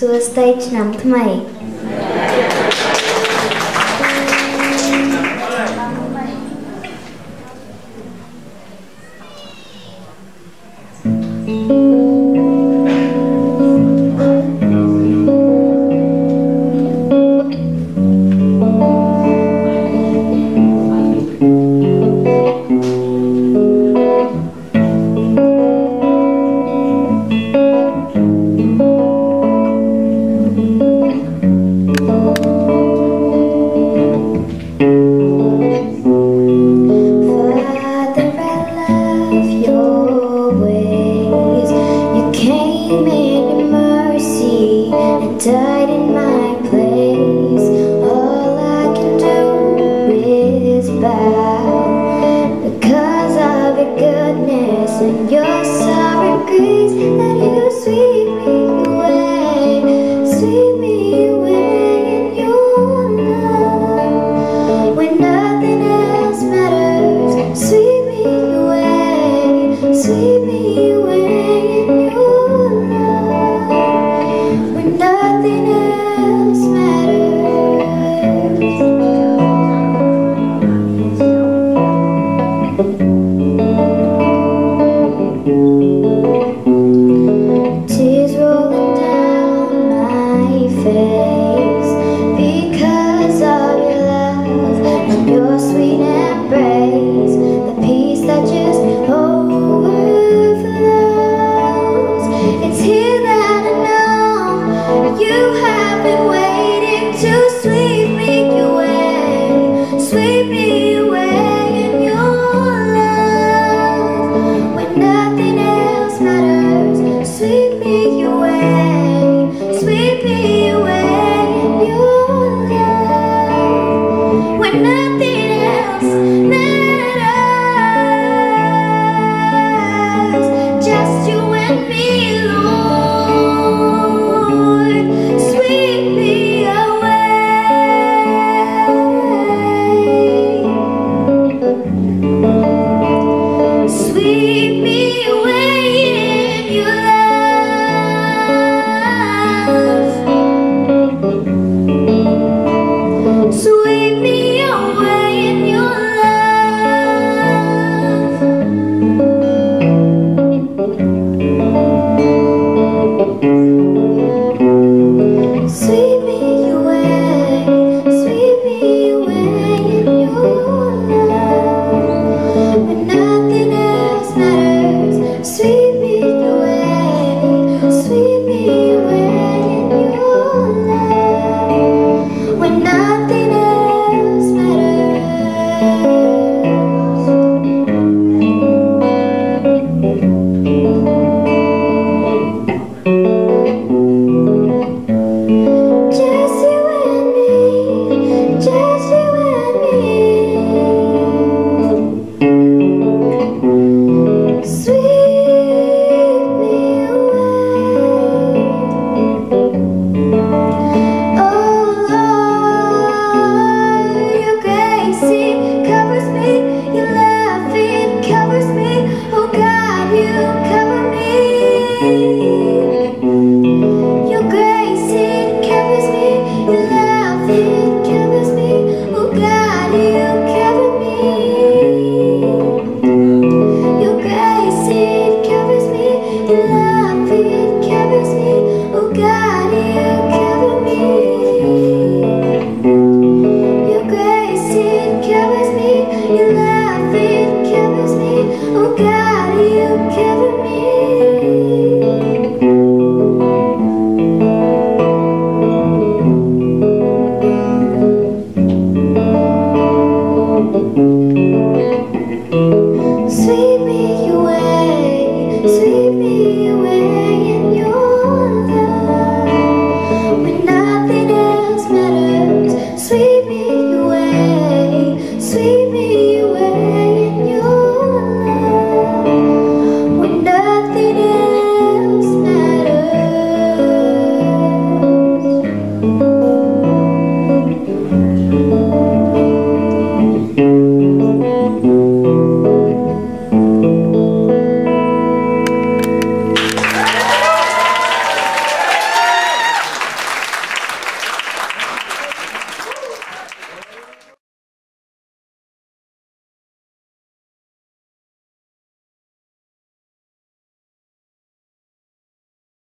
સુવસ્તાઈ જ નામ તમારી sweep me